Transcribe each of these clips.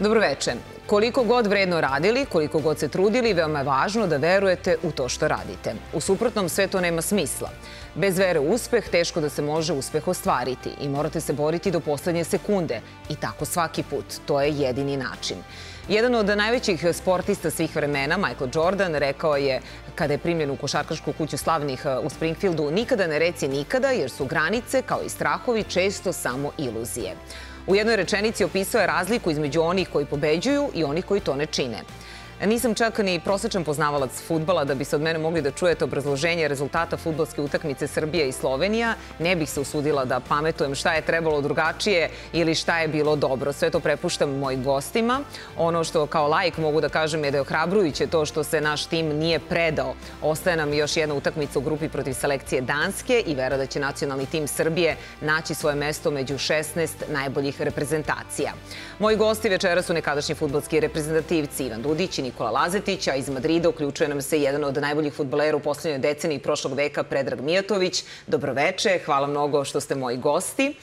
Dobroveče. Koliko god vredno radili, koliko god se trudili, veoma je važno da verujete u to što radite. U suprotnom sve to nema smisla. Bez vere u uspeh teško da se može uspeh ostvariti i morate se boriti do poslednje sekunde. I tako svaki put. To je jedini način. Jedan od najvećih sportista svih vremena, Michael Jordan, rekao je kada je primljen u košarkašku kuću slavnih u Springfieldu nikada ne reci nikada jer su granice, kao i strahovi, često samo iluzije. U jednoj rečenici opisao je razliku između onih koji pobeđuju i onih koji to ne čine. Nisam čak ni prosečan poznavalac futbala da bi se od mene mogli da čujete obrazloženje rezultata futbalske utakmice Srbija i Slovenija. Ne bih se usudila da pametujem šta je trebalo drugačije ili šta je bilo dobro. Sve to prepuštam mojim gostima. Ono što kao lajk mogu da kažem je da je ohrabrujuće to što se naš tim nije predao. Ostaje nam još jedna utakmica u grupi protiv selekcije Danske i vera da će nacionalni tim Srbije naći svoje mesto među 16 najboljih reprezentacija. Moji gosti večera su nekadašnji futbalski reprezentativci Ivan Dudić i Nikola Lazetić, a iz Madrida uključuje nam se jedan od najboljih futbolera u poslednjoj deceniji prošlog veka, Predrag Mijatović. Dobroveče, hvala mnogo što ste moji gosti.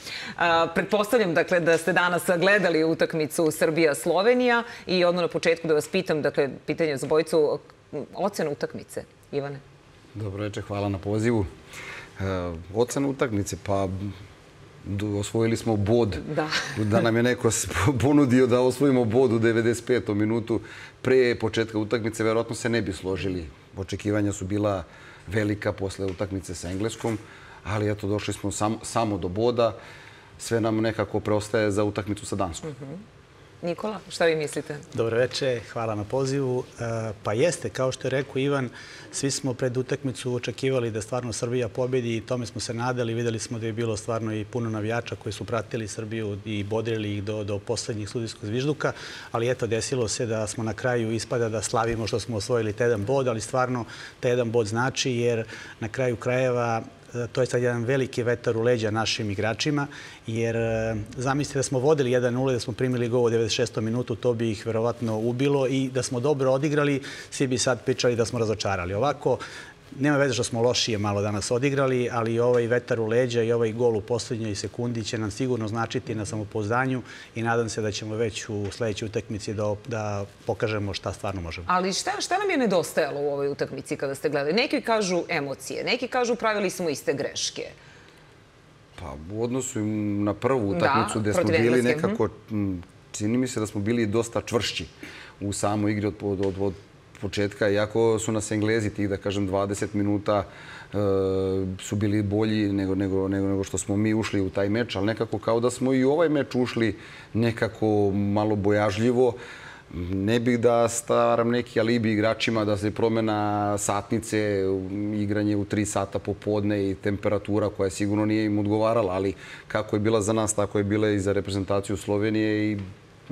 Pretpostavljam dakle, da ste danas gledali utakmicu Srbija-Slovenija i odmah na početku da vas pitam, dakle, pitanje za bojicu, ocena utakmice, Ivane. Dobroveče, hvala na pozivu. E, ocena utakmice, pa osvojili smo bod. Da. da nam je neko ponudio da osvojimo bod u 95. minutu pre početka utakmice, verovatno se ne bi složili. Očekivanja su bila velika posle utakmice sa Engleskom, ali eto, došli smo sam, samo do boda. Sve nam nekako preostaje za utakmicu sa Danskom. Mm -hmm. Nikola, šta vi mislite? Dobro veče, hvala na pozivu. E, pa jeste, kao što je rekao Ivan, svi smo pred utakmicu očekivali da stvarno Srbija pobedi i tome smo se nadali. Videli smo da je bilo stvarno i puno navijača koji su pratili Srbiju i bodrili ih do, do poslednjih sudijskog zvižduka, ali eto, desilo se da smo na kraju ispada da slavimo što smo osvojili te jedan bod, ali stvarno te jedan bod znači jer na kraju krajeva to je sad jedan veliki vetar u leđa našim igračima, jer e, zamislite da smo vodili 1-0 da smo primili gol u 96. minutu, to bi ih verovatno ubilo i da smo dobro odigrali, svi bi sad pričali da smo razočarali. Ovako, Nema veze što smo lošije malo danas odigrali, ali ovaj vetar u leđa i ovaj gol u poslednjoj sekundi će nam sigurno značiti na samopoznanju i nadam se da ćemo već u sledećoj utakmici da, da pokažemo šta stvarno možemo. Ali šta, šta nam je nedostajalo u ovoj utakmici kada ste gledali? Neki kažu emocije, neki kažu pravili smo iste greške. Pa u odnosu na prvu utakmicu da, gde smo bili nekako, mhm. čini mi se da smo bili dosta čvršći u samoj igri od, od, od početka, iako su nas Englezi tih, da kažem, 20 minuta e, su bili bolji nego, nego, nego, nego što smo mi ušli u taj meč, ali nekako kao da smo i u ovaj meč ušli nekako malo bojažljivo. Ne bih da staram neki alibi igračima da se promena satnice, igranje u 3 sata popodne i temperatura koja sigurno nije im odgovarala, ali kako je bila za nas, tako je bila i za reprezentaciju Slovenije i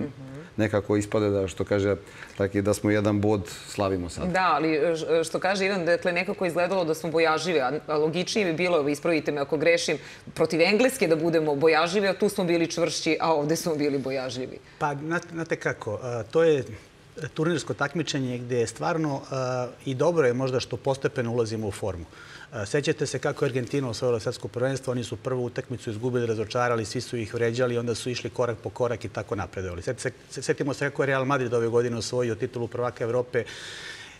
mm -hmm nekako ispade da, što kaže, tako da smo jedan bod slavimo sad. Da, ali što kaže Ivan, dakle, nekako izgledalo da smo bojaživi, a logičnije bi bilo, ispravite me ako grešim, protiv Engleske da budemo bojaživi, a tu smo bili čvršći, a ovde smo bili bojažljivi. Pa, znate kako, to je turnirsko takmičenje gde je stvarno i dobro je možda što postepeno ulazimo u formu. Sećate se kako je Argentina osvojila svetsko prvenstvo, oni su prvu utakmicu izgubili, razočarali, svi su ih vređali, onda su išli korak po korak i tako napredovali. Setimo se kako je Real Madrid ove godine osvojio titulu prvaka Evrope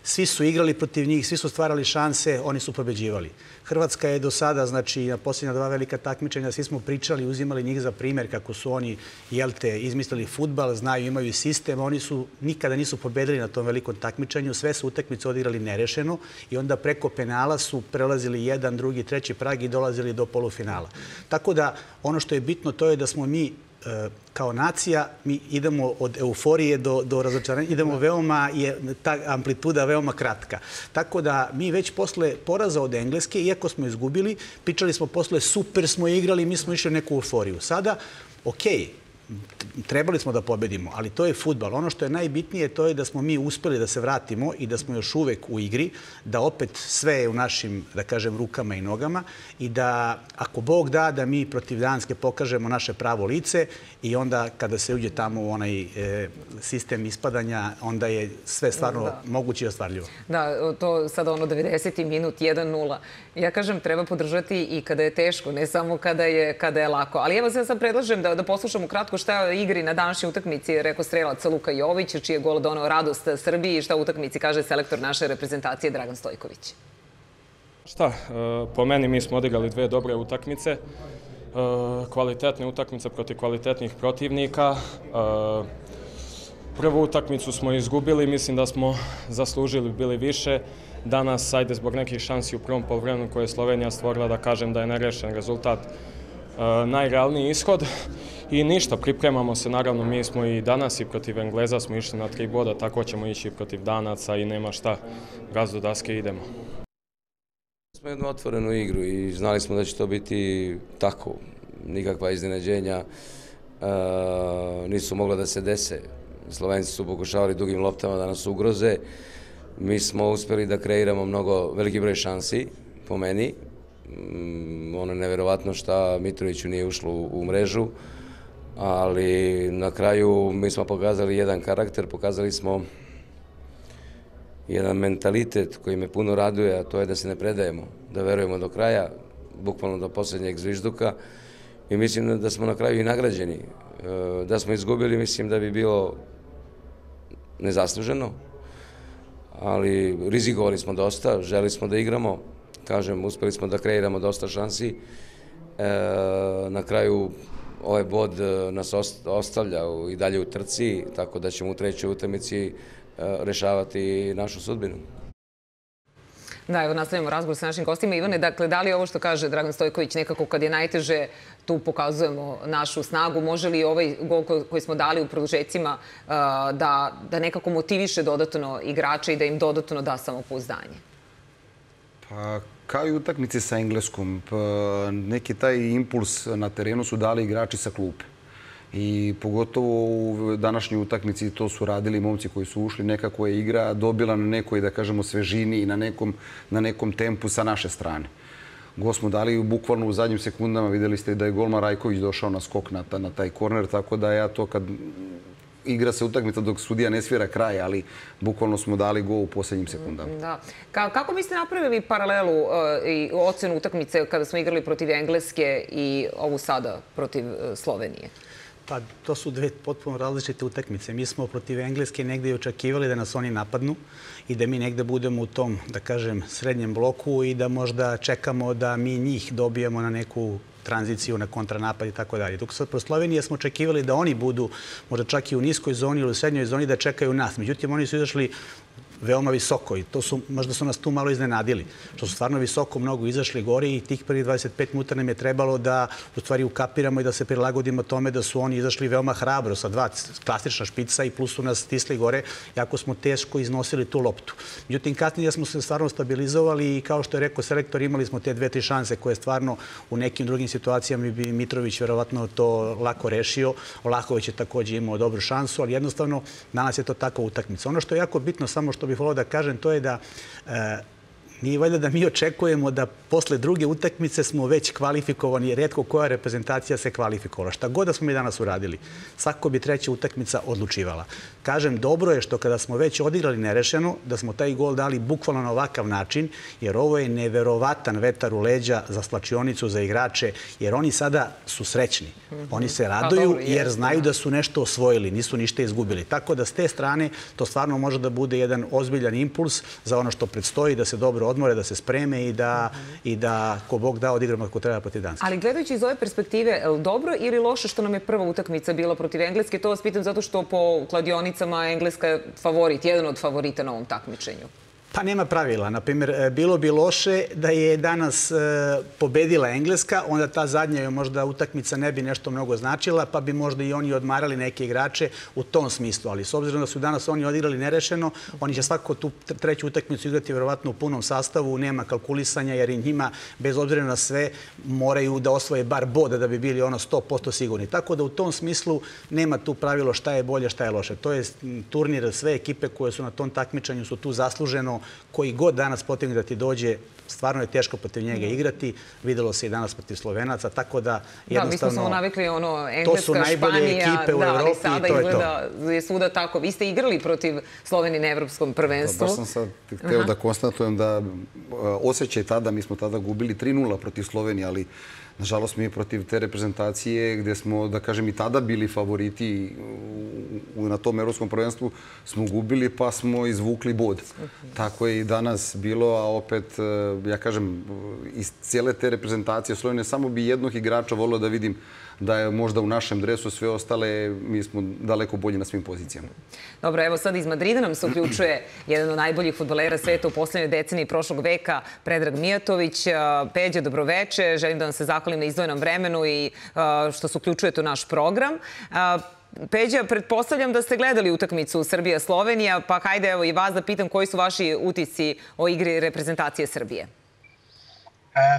Svi su igrali protiv njih, svi su stvarali šanse, oni su pobeđivali. Hrvatska je do sada, znači na posljednja dva velika takmičenja, svi smo pričali, uzimali njih za primer kako su oni, jel te, izmislili futbal, znaju, imaju sistem, oni su nikada nisu pobedili na tom velikom takmičenju, sve su utakmice odigrali nerešeno i onda preko penala su prelazili jedan, drugi, treći prag i dolazili do polufinala. Tako da ono što je bitno to je da smo mi kao nacija mi idemo od euforije do, do razočaranja, idemo veoma, je ta amplituda veoma kratka. Tako da mi već posle poraza od Engleske, iako smo izgubili, pričali smo posle super smo igrali, mi smo išli neku euforiju. Sada, okej, okay, trebali smo da pobedimo, ali to je futbal. Ono što je najbitnije to je da smo mi uspeli da se vratimo i da smo još uvek u igri, da opet sve je u našim, da kažem, rukama i nogama i da, ako Bog da, da mi protiv Danske pokažemo naše pravo lice i onda kada se uđe tamo u onaj e, sistem ispadanja, onda je sve stvarno da. moguće i ostvarljivo. Da, to sada ono 90. minut, 1-0. Ja kažem, treba podržati i kada je teško, ne samo kada je, kada je lako. Ali evo se ja sad predlažem da, da poslušamo kratko ukratko šta je igri na današnjoj utakmici rekao strelac Luka Jović, čiji je gol donao radost Srbiji i šta u utakmici kaže selektor naše reprezentacije Dragan Stojković. Šta, e, po meni mi smo odigrali dve dobre utakmice, kvalitetne utakmice protiv kvalitetnih protivnika. E, prvu utakmicu smo izgubili, mislim da smo zaslužili bili više. Danas, ajde zbog nekih šansi u prvom polovremenu koje je Slovenija stvorila, da kažem da je nerešen rezultat najrealniji ishod. I ništa, pripremamo se, naravno mi smo i danas i protiv Engleza smo išli na tri boda, tako ćemo ići protiv Danaca i nema šta, raz do daske idemo. Smo jednu otvorenu igru i znali smo da će to biti tako, nikakva iznenađenja e, nisu mogla da se dese. Slovenci su pokušavali dugim loptama da nas ugroze. Mi smo uspeli da kreiramo mnogo, veliki broj šansi, po meni. Mm, ono je neverovatno šta Mitroviću nije ušlo u, u mrežu, ali na kraju mi smo pokazali jedan karakter, pokazali smo jedan mentalitet koji me puno raduje, a to je da se ne predajemo, da verujemo do kraja, bukvalno do poslednjeg zvižduka i mislim da smo na kraju i nagrađeni. E, da smo izgubili, mislim da bi bilo nezasluženo, ali rizikovali smo dosta, želi smo da igramo, kažem, uspeli smo da kreiramo dosta šansi. E, na kraju ovaj bod nas ostavlja i dalje u trci, tako da ćemo u trećoj utakmici E, rešavati našu sudbinu. Da, evo nastavljamo razgovor sa našim gostima. Ivane, dakle, da li ovo što kaže Dragan Stojković nekako kad je najteže, tu pokazujemo našu snagu, može li ovaj gol koji smo dali u produžecima e, da, da nekako motiviše dodatno igrače i da im dodatno da samopouzdanje? Pa, kao i utakmice sa Engleskom, pa, neki taj impuls na terenu su dali igrači sa klupe i pogotovo u današnjoj utakmici to su radili momci koji su ušli. Nekako je igra dobila na nekoj, da kažemo, svežini i na nekom, na nekom tempu sa naše strane. Go smo dali bukvalno u zadnjim sekundama. Videli ste da je Golma Rajković došao na skok na, na taj korner, tako da ja to kad igra se utakmica dok sudija ne svira kraj, ali bukvalno smo dali go u poslednjim sekundama. Da. Ka kako biste napravili paralelu uh, i ocenu utakmice kada smo igrali protiv Engleske i ovu sada protiv uh, Slovenije? Pa to su dve potpuno različite utakmice. Mi smo protiv Engleske negde očekivali da nas oni napadnu i da mi negde budemo u tom, da kažem, srednjem bloku i da možda čekamo da mi njih dobijemo na neku tranziciju na kontranapad i tako dalje. Dok sad pro Slovenije smo očekivali da oni budu možda čak i u niskoj zoni ili u srednjoj zoni da čekaju nas. Međutim, oni su izašli veoma visoko i to su, možda su nas tu malo iznenadili, što su stvarno visoko mnogo izašli gore i tih prvih 25 minuta nam je trebalo da u stvari ukapiramo i da se prilagodimo tome da su oni izašli veoma hrabro sa dva klasična špica i plus su nas stisli gore, jako smo teško iznosili tu loptu. Međutim, kasnije smo se stvarno stabilizovali i kao što je rekao selektor, imali smo te dve, tri šanse koje stvarno u nekim drugim situacijama bi Mitrović verovatno to lako rešio. Olaković je takođe imao dobru šansu, ali jednostavno danas je to takva utakmica. Ono što je jako bitno, samo što bih volao da kažem, to je da e, Nije valjda da mi očekujemo da posle druge utakmice smo već kvalifikovani, redko koja reprezentacija se kvalifikovala. Šta god da smo mi danas uradili, svako bi treća utakmica odlučivala. Kažem, dobro je što kada smo već odigrali nerešeno, da smo taj gol dali bukvalno na ovakav način, jer ovo je neverovatan vetar u leđa za slačionicu, za igrače, jer oni sada su srećni. Oni se pa raduju jer znaju da. da su nešto osvojili, nisu ništa izgubili. Tako da s te strane to stvarno može da bude jedan ozbiljan impuls za ono što predstoji, da se dobro odmore, da se spreme i da, i da ko Bog da odigramo kako treba protiv Danske. Ali gledajući iz ove perspektive, dobro ili loše što nam je prva utakmica bila protiv Engleske? To vas pitam zato što po kladionicama Engleska je favorit, jedan od favorita na ovom takmičenju. Pa nema pravila. Naprimjer, e, bilo bi loše da je danas e, pobedila Engleska, onda ta zadnja možda utakmica ne bi nešto mnogo značila, pa bi možda i oni odmarali neke igrače u tom smislu. Ali s obzirom da su danas oni odigrali nerešeno, oni će svakako tu treću utakmicu igrati verovatno u punom sastavu, nema kalkulisanja, jer i njima, bez obzira na sve, moraju da osvoje bar boda da bi bili ono 100% sigurni. Tako da u tom smislu nema tu pravilo šta je bolje, šta je loše. To je turnir, sve ekipe koje su na tom takmičanju su tu zasluženo koji god danas potegne da ti dođe, stvarno je teško protiv njega mm. igrati. Videlo se i danas protiv Slovenaca, tako da jednostavno... Da, mi smo samo navikli ono Engleska, to su najbolje ekipe u Evropi i to je to. ali sada izgleda je svuda tako. Vi ste igrali protiv Slovenije na Evropskom prvenstvu. Da, baš sam sad hteo da konstatujem da osjećaj tada, mi smo tada gubili 3-0 protiv Slovenije, ali Nažalost, mi protiv te reprezentacije gde smo, da kažem, i tada bili favoriti na tom evropskom prvenstvu, smo gubili pa smo izvukli bod. Tako je i danas bilo, a opet, e, ja kažem, iz cijele te reprezentacije Slovene samo bi jednog igrača volio da vidim da je možda u našem dresu sve ostale, mi smo daleko bolji na svim pozicijama. Dobro, evo sad iz Madrida nam se uključuje jedan od najboljih futbolera sveta u poslednjoj deceniji prošlog veka, Predrag Mijatović. Peđe, dobroveče, želim da vam se zahvalim na izdvojenom vremenu i što se uključujete u naš program. Peđa, pretpostavljam da ste gledali utakmicu Srbija-Slovenija, pa hajde evo i vas da pitam koji su vaši utisci o igri reprezentacije Srbije.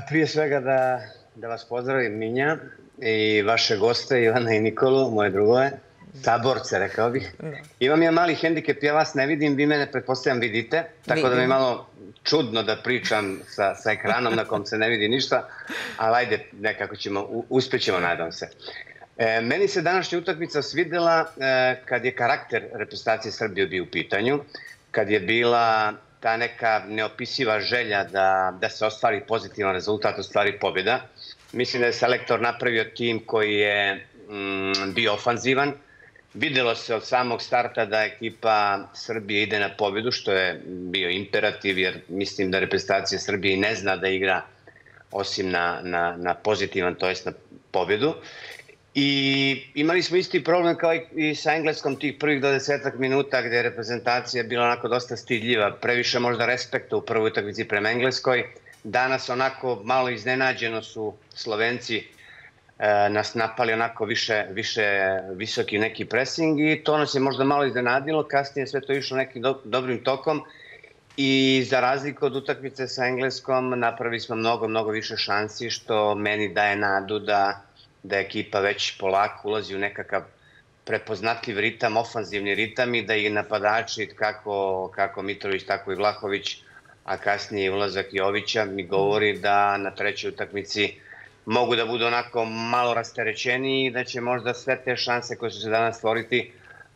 Prije svega da, da vas pozdravim, Minja i vaše goste, Ivana i Nikolu, moje drugove, saborce, rekao bih. Da. Imam ja mali hendikep, ja vas ne vidim, vi mene, pretpostavljam, vidite, tako da mi je malo čudno da pričam sa, sa ekranom na kom se ne vidi ništa, ali ajde, nekako ćemo, uspećemo, nadam se. E, meni se današnja utakmica svidela e, kad je karakter reprezentacije Srbije bio u pitanju, kad je bila ta neka neopisiva želja da, da se ostvari pozitivan rezultat, ostvari pobjeda. Mislim da je selektor napravio tim koji je mm, bio ofanzivan. Videlo se od samog starta da ekipa Srbije ide na pobjedu, što je bio imperativ, jer mislim da reprezentacija Srbije ne zna da igra osim na, na, na pozitivan, to jest na pobjedu. I imali smo isti problem kao i sa engleskom tih prvih do desetak minuta gde je reprezentacija bila onako dosta stidljiva, previše možda respekta u prvoj utakmici prema engleskoj Danas onako malo iznenađeno su Slovenci e, nas napali onako više, više visoki neki pressing i to nas je možda malo iznenadilo. Kasnije sve to išlo nekim do, dobrim tokom i za razliku od utakmice sa Engleskom napravili smo mnogo, mnogo više šansi što meni daje nadu da, da ekipa već polako ulazi u nekakav prepoznatljiv ritam, ofanzivni ritam i da i napadači kako, kako Mitrović, tako i Vlahović a kasnije ulazak Jovića mi govori da na trećoj utakmici mogu da budu onako malo rasterećeni i da će možda sve te šanse koje su se danas stvoriti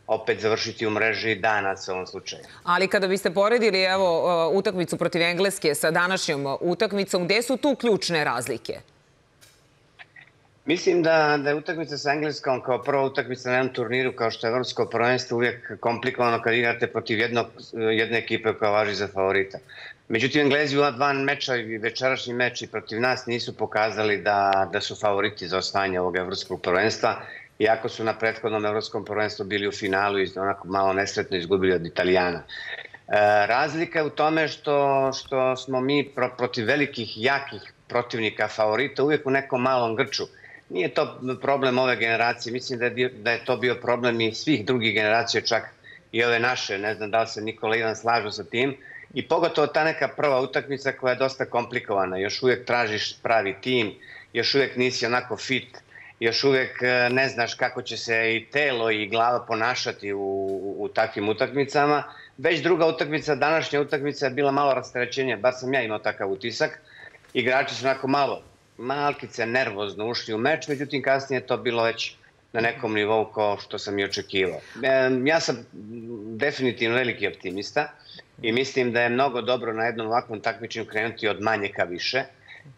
opet završiti u mreži danas u ovom slučaju. Ali kada biste poredili evo, utakmicu protiv Engleske sa današnjom utakmicom, gde su tu ključne razlike? Mislim da, da je utakmica sa Engleskom kao prva utakmica na jednom turniru kao što je Evropsko prvenstvo uvijek komplikovano kad igrate protiv jednog, jedne ekipe koja važi za favorita. Međutim, Englezi u dva meča i večerašnji meč i protiv nas nisu pokazali da, da su favoriti za osvajanje ovog evropskog prvenstva, iako su na prethodnom evropskom prvenstvu bili u finalu i onako malo nesretno izgubili od Italijana. E, razlika je u tome što, što smo mi pro, protiv velikih, jakih protivnika favorita uvijek u nekom malom grču. Nije to problem ove generacije, mislim da je, da je to bio problem i svih drugih generacija, čak i ove naše, ne znam da li se Nikola Ivan slažu sa tim, I pogotovo ta neka prva utakmica koja je dosta komplikovana. Još uvijek tražiš pravi tim, još uvijek nisi onako fit, još uvijek e, ne znaš kako će se i telo i glava ponašati u, u, u takvim utakmicama. Već druga utakmica, današnja utakmica je bila malo rasterećenja, bar sam ja imao takav utisak. Igrači su onako malo malkice nervozno ušli u meč, međutim kasnije je to bilo već na nekom nivou kao što sam i očekivao. Ja sam definitivno veliki optimista i mislim da je mnogo dobro na jednom ovakvom takmičenju krenuti od manje ka više,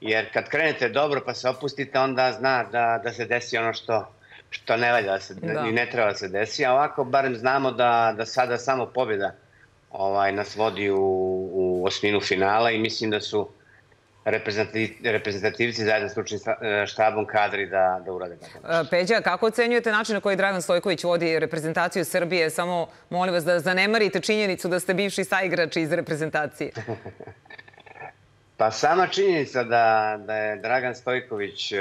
jer kad krenete dobro pa se opustite, onda zna da, da se desi ono što, što ne valja da se, da. i ne treba da se desi, a ovako barem znamo da, da sada samo pobjeda ovaj, nas vodi u, u osminu finala i mislim da su reprezentativci zajedno s stručnim e, štabom kadri da, da urade nešto. Peđa, kako ocenjujete način na koji Dragan Stojković vodi reprezentaciju Srbije? Samo molim vas da zanemarite činjenicu da ste bivši saigrač iz reprezentacije. Pa sama činjenica da, da je Dragan Stojković e,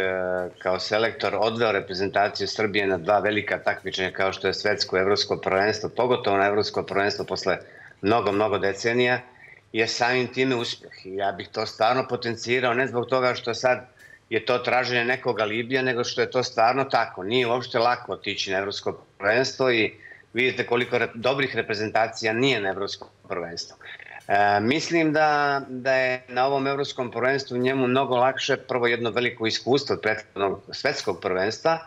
kao selektor odveo reprezentaciju Srbije na dva velika takmičenja kao što je svetsko evropsko prvenstvo, pogotovo na evropsko prvenstvo posle mnogo, mnogo decenija, je samim time uspeh. I ja bih to stvarno potencijirao, ne zbog toga što sad je to traženje nekog alibija, nego što je to stvarno tako. Nije uopšte lako otići na evropsko prvenstvo i vidite koliko dobrih reprezentacija nije na evropskom prvenstvu. E, mislim da, da je na ovom evropskom prvenstvu njemu mnogo lakše prvo jedno veliko iskustvo od prethodnog svetskog prvenstva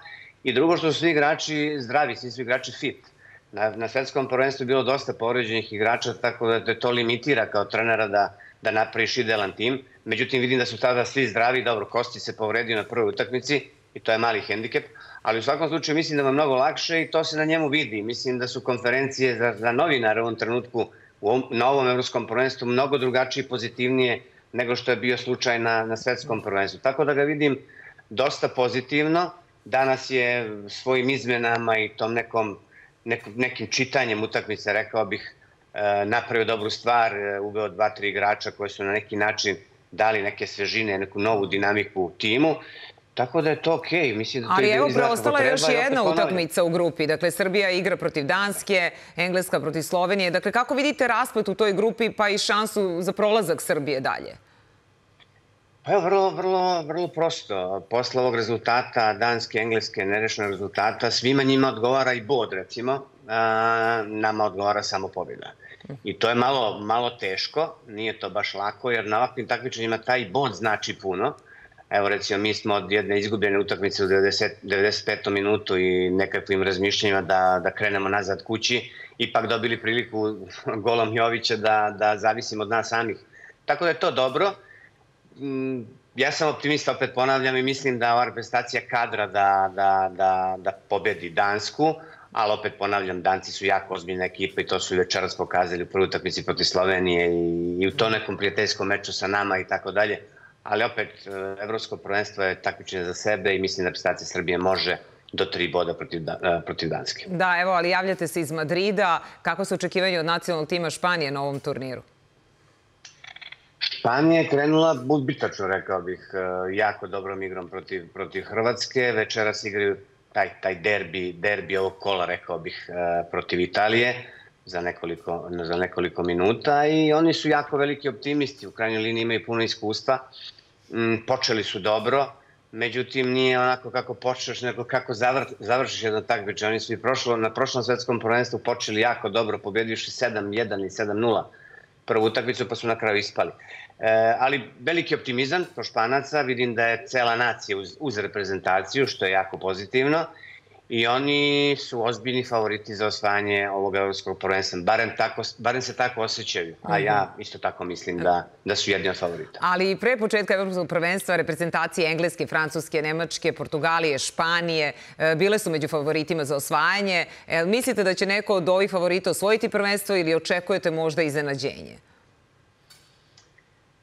i drugo što su svi igrači zdravi, svi su igrači fit. Na, na svetskom prvenstvu bilo dosta povređenih igrača, tako da te to limitira kao trenera da, da napraviš idealan tim. Međutim, vidim da su tada svi zdravi, dobro, Kosti se povredio na prvoj utakmici i to je mali hendikep, ali u svakom slučaju mislim da vam mnogo lakše i to se na njemu vidi. Mislim da su konferencije za, za novinare u ovom trenutku u ovom, na ovom evropskom prvenstvu mnogo drugačije i pozitivnije nego što je bio slučaj na, na svetskom prvenstvu. Tako da ga vidim dosta pozitivno. Danas je svojim izmenama i tom nekom, nekom nekim čitanjem utakmice, rekao bih, e, napravio dobru stvar, e, uveo dva, tri igrača koji su na neki način dali neke svežine, neku novu dinamiku u timu Tako da je to okej. Okay. Mislim da to Ali evo, preostala je još jedna utakmica u grupi. Dakle, Srbija igra protiv Danske, Engleska protiv Slovenije. Dakle, kako vidite rasplet u toj grupi pa i šansu za prolazak Srbije dalje? Pa evo, vrlo, vrlo, vrlo prosto. Posle ovog rezultata, danske, engleske, nerešnog rezultata, svima njima odgovara i bod, recimo. A, nama odgovara samo pobjeda. I to je malo, malo teško, nije to baš lako, jer na ovakvim takmičenjima taj bod znači puno. Evo recimo mi smo od jedne izgubljene utakmice u 90, 95. minutu i nekakvim razmišljanjima da, da krenemo nazad kući, ipak dobili priliku golom Jovića da, da zavisimo od nas samih. Tako da je to dobro. Mm, ja sam optimista, opet ponavljam i mislim da ova reprezentacija kadra da, da, da, da pobedi Dansku, ali opet ponavljam, Danci su jako ozbiljna ekipa i to su večeras pokazali u prvoj utakmici protiv Slovenije i, i u to nekom prijateljskom meču sa nama i tako dalje ali opet e, evropsko prvenstvo je takmičenje za sebe i mislim da reprezentacija Srbije može do tri boda protiv, da, e, protiv Danske. Da, evo, ali javljate se iz Madrida. Kako su očekivanje od nacionalnog tima Španije na ovom turniru? Španija je krenula budbitačno, rekao bih, e, jako dobrom igrom protiv, protiv Hrvatske. Večeras igraju taj, taj derbi, derbi ovog kola, rekao bih, protiv Italije za nekoliko, za nekoliko minuta i oni su jako veliki optimisti, u krajnjoj liniji imaju puno iskustva m, počeli su dobro, međutim nije onako kako počneš, nego kako zavr, završiš jedno takmiče. Oni su i prošlo, na prošlom svetskom prvenstvu počeli jako dobro, pobedivši 7-1 i 7-0 prvu utakmicu, pa su na kraju ispali. E, ali veliki optimizam to Španaca, vidim da je cela nacija uz, uz reprezentaciju, što je jako pozitivno i oni su ozbiljni favoriti za osvajanje ovog evropskog prvenstva. Barem, tako, barem se tako osjećaju, a ja mhm. isto tako mislim da, da su jedni od favorita. Ali pre početka evropskog prvenstva reprezentacije Engleske, Francuske, Nemačke, Portugalije, Španije e, bile su među favoritima za osvajanje. E, mislite da će neko od ovih favorita osvojiti prvenstvo ili očekujete možda iznenađenje?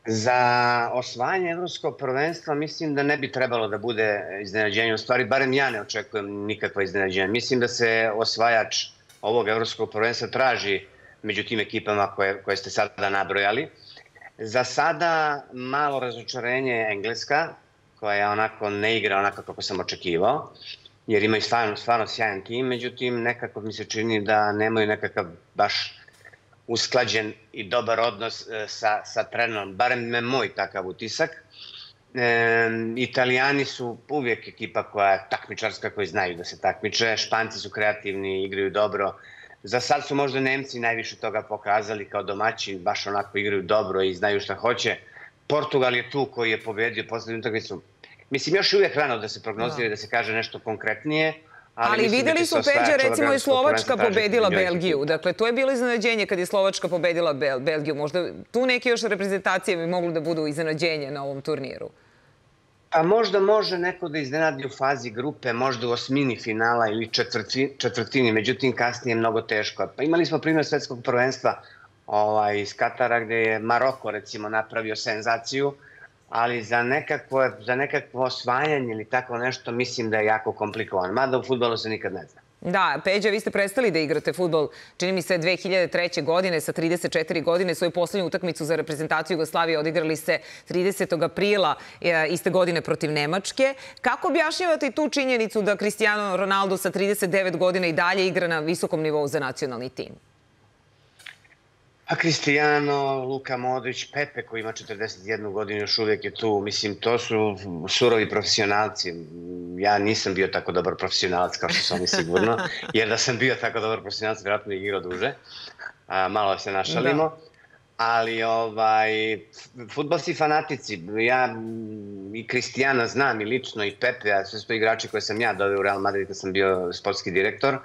Za osvajanje evropskog prvenstva mislim da ne bi trebalo da bude iznenađenje. U stvari, barem ja ne očekujem nikakva iznenađenja. Mislim da se osvajač ovog evropskog prvenstva traži među tim ekipama koje, koje ste sada nabrojali. Za sada malo razočarenje Engleska, koja onako ne igra onako kako sam očekivao, jer imaju stvarno, stvarno sjajan tim, međutim nekako mi se čini da nemaju nekakav baš usklađen i dobar odnos e, sa, sa trenerom, barem me moj takav utisak. E, Italijani su uvijek ekipa koja je takmičarska, koji znaju da se takmiče. Španci su kreativni, igraju dobro. Za sad su možda Nemci najviše toga pokazali kao domaći, baš onako igraju dobro i znaju šta hoće. Portugal je tu koji je pobedio poslednju utakmicu. Mislim, još uvijek rano da se prognozira, da. da se kaže nešto konkretnije, Ali, Ali da videli su, Peđa, recimo i Slovačka pobedila Belgiju. Dakle, to je bilo iznenađenje kad je Slovačka pobedila Bel Belgiju. Možda tu neke još reprezentacije bi mogli da budu iznenađenje na ovom turniru. A možda može neko da iznenadi u fazi grupe, možda u osmini finala ili četvrti, četvrtini, međutim kasnije je mnogo teško. Pa imali smo primjer svetskog prvenstva ovaj, iz Katara gde je Maroko recimo napravio senzaciju, ali za nekakvo, za nekakvo osvajanje ili tako nešto mislim da je jako komplikovan. Mada u futbolu se nikad ne zna. Da, Peđa, vi ste prestali da igrate futbol, čini mi se, 2003. godine sa 34 godine. Svoju poslednju utakmicu za reprezentaciju Jugoslavije odigrali ste 30. aprila e, iste godine protiv Nemačke. Kako objašnjavate tu činjenicu da Cristiano Ronaldo sa 39 godina i dalje igra na visokom nivou za nacionalni tim? A Cristiano, Luka Modrić, Pepe koji ima 41 godinu još uvijek je tu. Mislim, to su surovi profesionalci. Ja nisam bio tako dobar profesionalac kao što su oni sigurno, jer da sam bio tako dobar profesionalac, vjerojatno bih igrao duže. A, malo se našalimo. Da. Ali ovaj, futbalski fanatici, ja i Kristijana znam i lično i Pepe, a sve su to igrači koje sam ja doveo u Real Madrid kad sam bio sportski direktor.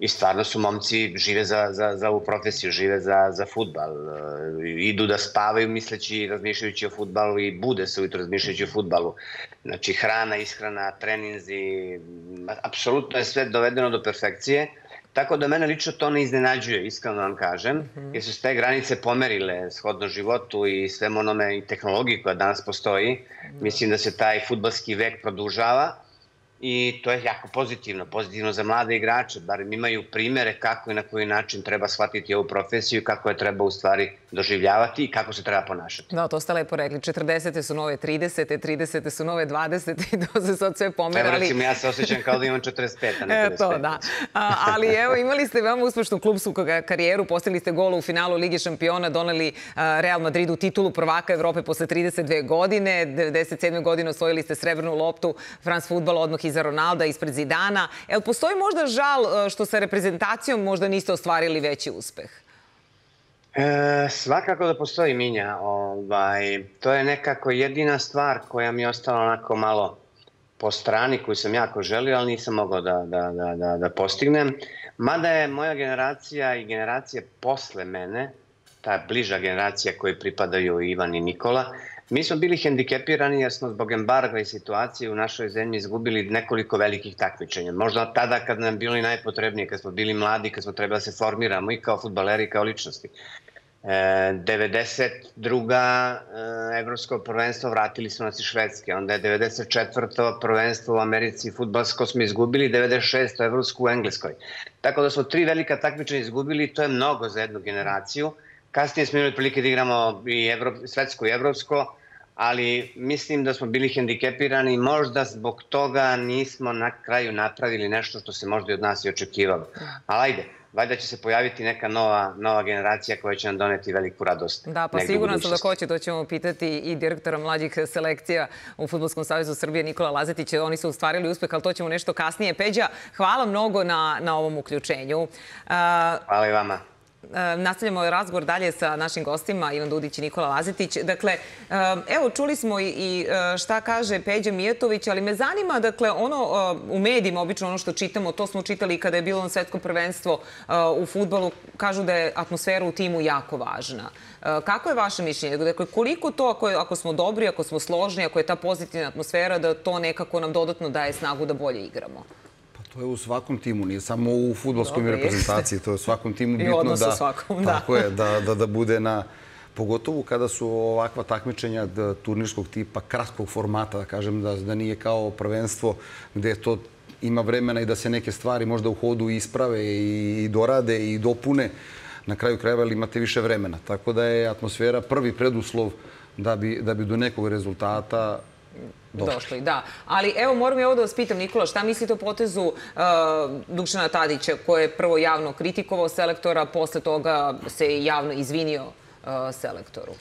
I stvarno su momci žive za, za, za ovu profesiju, žive za, za futbal. E, idu da spavaju misleći, razmišljajući o futbalu i bude se ujutro razmišljajući o futbalu. Znači hrana, ishrana, treninzi, apsolutno je sve dovedeno do perfekcije. Tako da mene lično to ne iznenađuje, iskreno vam kažem, -hmm. jer su se te granice pomerile shodno životu i svem onome i tehnologiji koja danas postoji. Da. Mislim da se taj futbalski vek produžava i to je jako pozitivno, pozitivno za mlade igrače, barem imaju primere kako i na koji način treba shvatiti ovu profesiju, kako je treba u stvari doživljavati i kako se treba ponašati. Da, to ste lepo rekli. 40. su nove 30. 30. su nove 20. i to se sad sve pomera. Evo recimo, ja se osjećam kao da imam 45, a ne 55. to, da. A, ali evo, imali ste veoma uspešnu klubsku karijeru, postigli ste gol u finalu Lige šampiona, doneli Real Madridu titulu prvaka Evrope posle 32 godine, 97. godine osvojili ste srebrnu loptu, France Futbol odmah iza Ronalda, ispred Zidana. El postoji možda žal što sa reprezentacijom možda niste ostvarili veći uspeh? E, svakako da postoji minja. Ovaj, to je nekako jedina stvar koja mi je ostala onako malo po strani koju sam jako želio, ali nisam mogao da, da, da, da, da postignem. Mada je moja generacija i generacija posle mene, ta bliža generacija koji pripadaju Ivan i Nikola, mi smo bili hendikepirani jer smo zbog embarga i situacije u našoj zemlji izgubili nekoliko velikih takmičenja. Možda tada kad nam bilo i najpotrebnije, kad smo bili mladi, kad smo trebali da se formiramo i kao futbaleri i kao ličnosti. E, 92. E, evropsko prvenstvo vratili smo nas iz Švedske, onda je 94. prvenstvo u Americi futbalsko smo izgubili, 96. evropsko u Engleskoj. Tako da smo tri velika takmičenja izgubili, to je mnogo za jednu generaciju. Kasnije smo imali prilike da igramo i svetsko i evropsko, ali mislim da smo bili hendikepirani možda zbog toga nismo na kraju napravili nešto što se možda i od nas i očekivalo. Ali ajde, valjda će se pojaviti neka nova, nova generacija koja će nam doneti veliku radost. Da, pa sigurno sam da hoće, to ćemo pitati i direktora mlađih selekcija u Futbolskom savjezu Srbije Nikola Lazetić. Oni su ustvarili uspeh, ali to ćemo nešto kasnije. Peđa, hvala mnogo na, na ovom uključenju. Uh, hvala i vama. E, nastavljamo razgovor dalje sa našim gostima, Ivan Dudić i Nikola Lazetić. Dakle, e, evo, čuli smo i e, šta kaže Peđa Mijatović, ali me zanima, dakle, ono u medijima, obično ono što čitamo, to smo čitali kada je bilo na svetsko prvenstvo u futbolu, kažu da je atmosfera u timu jako važna. Kako je vaše mišljenje? Dakle, koliko to, ako, ako smo dobri, ako smo složni, ako je ta pozitivna atmosfera, da to nekako nam dodatno daje snagu da bolje igramo? To je u svakom timu, nije samo u futbolskoj reprezentaciji. To je u svakom timu bitno da, svakom, da. Tako je, da, da, da bude na... Pogotovo kada su ovakva takmičenja da, turnirskog tipa, kratkog formata, da kažem, da, da nije kao prvenstvo gde to ima vremena i da se neke stvari možda u hodu isprave i, i dorade i dopune. Na kraju krajeva imate više vremena. Tako da je atmosfera prvi preduslov da bi, da bi do nekog rezultata došli. Da. Ali evo, moram i ovo da vas pitam, Nikola, šta mislite o potezu uh, Dušana Tadića, koji je prvo javno kritikovao selektora, posle toga se javno izvinio uh, selektoru?